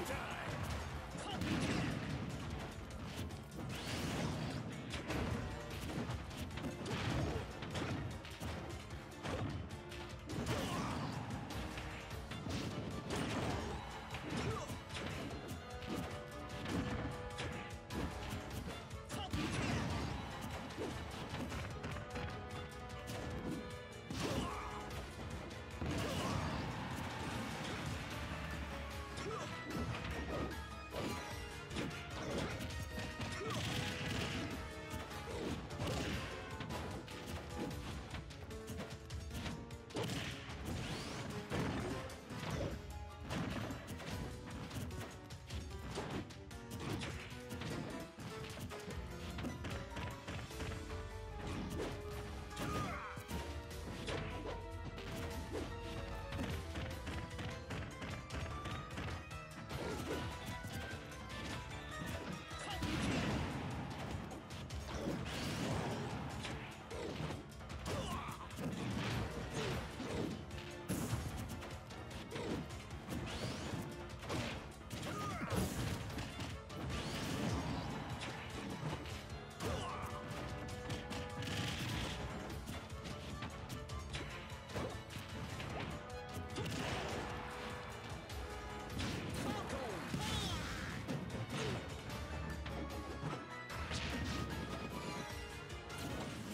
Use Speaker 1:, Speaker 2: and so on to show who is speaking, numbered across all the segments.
Speaker 1: Showtime!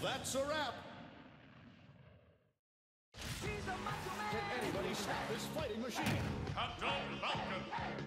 Speaker 1: that's a wrap. Can anybody stop this fighting machine? Captain Falcon!